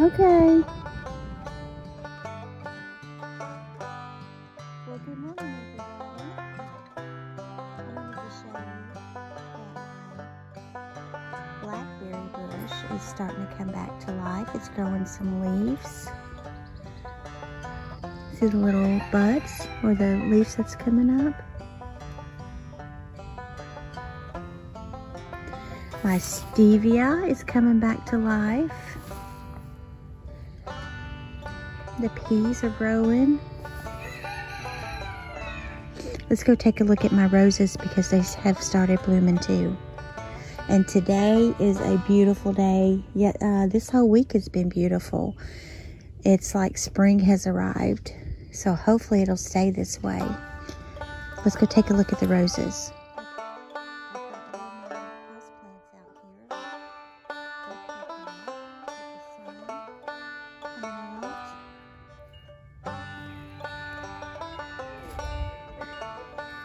Okay. Well, good morning, everybody. I wanted to show you that uh, blackberry bush is starting to come back to life. It's growing some leaves. See the little buds or the leaves that's coming up? My stevia is coming back to life. The peas are growing. Let's go take a look at my roses because they have started blooming too. And today is a beautiful day. Yet uh, this whole week has been beautiful. It's like spring has arrived. So hopefully it'll stay this way. Let's go take a look at the roses.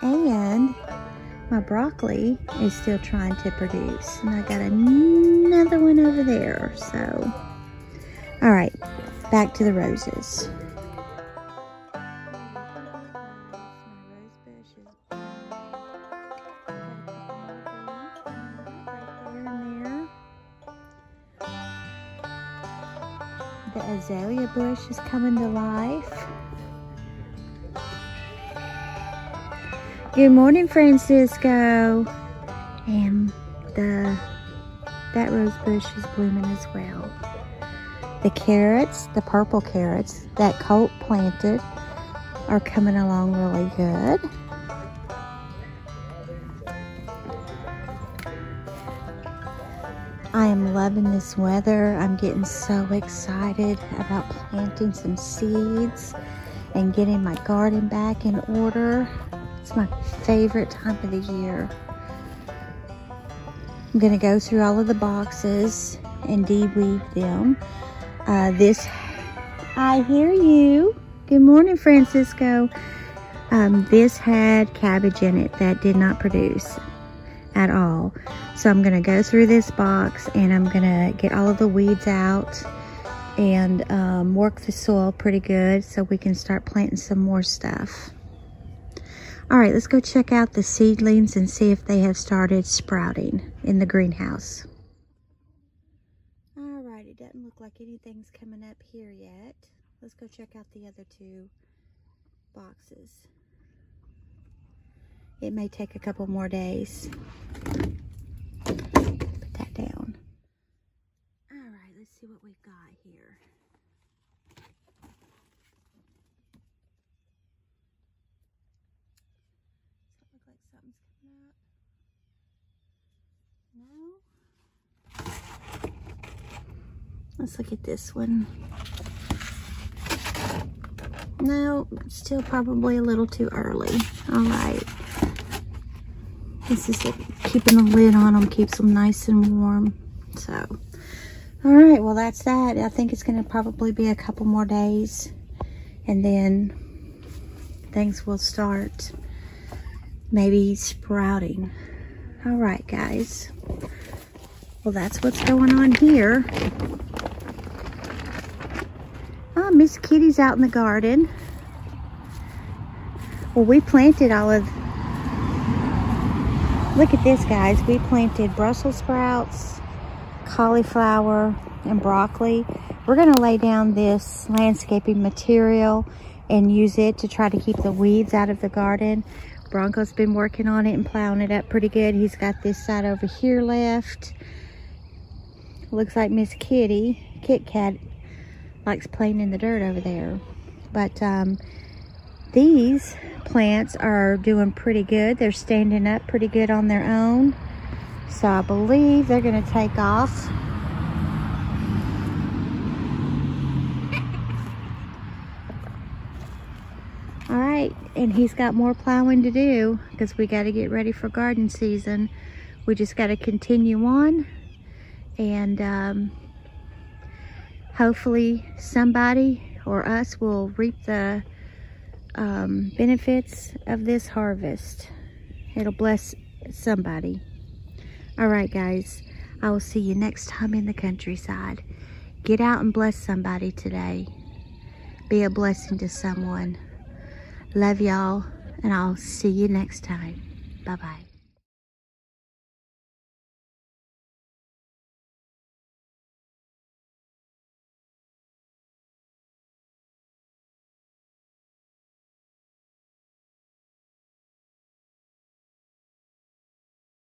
And my broccoli is still trying to produce. And I got another one over there. So, all right, back to the roses. The azalea bush is coming to life. Good morning, Francisco. And the that rose bush is blooming as well. The carrots, the purple carrots that Colt planted are coming along really good. I am loving this weather. I'm getting so excited about planting some seeds and getting my garden back in order. It's my favorite time of the year. I'm gonna go through all of the boxes and de-weed them. Uh, this, I hear you. Good morning, Francisco. Um, this had cabbage in it that did not produce at all. So I'm gonna go through this box and I'm gonna get all of the weeds out and um, work the soil pretty good so we can start planting some more stuff. All right, let's go check out the seedlings and see if they have started sprouting in the greenhouse. All right, it doesn't look like anything's coming up here yet. Let's go check out the other two boxes. It may take a couple more days. Put that down. All right, let's see what we've got here. Coming up? No? Let's look at this one. No, still probably a little too early. All right. This is. Keeping the lid on them keeps them nice and warm. So, all right. Well, that's that. I think it's going to probably be a couple more days. And then things will start maybe sprouting. All right, guys. Well, that's what's going on here. Oh, Miss Kitty's out in the garden. Well, we planted all of... Look at this, guys. We planted Brussels sprouts, cauliflower, and broccoli. We're going to lay down this landscaping material and use it to try to keep the weeds out of the garden. Bronco's been working on it and plowing it up pretty good. He's got this side over here left. Looks like Miss Kitty, Kit Kat, likes playing in the dirt over there. But um, these plants are doing pretty good. They're standing up pretty good on their own. So I believe they're going to take off. All right, and he's got more plowing to do because we got to get ready for garden season. We just got to continue on and um, hopefully somebody or us will reap the um, benefits of this harvest. It'll bless somebody. All right, guys. I will see you next time in the countryside. Get out and bless somebody today. Be a blessing to someone. Love y'all, and I'll see you next time. Bye-bye.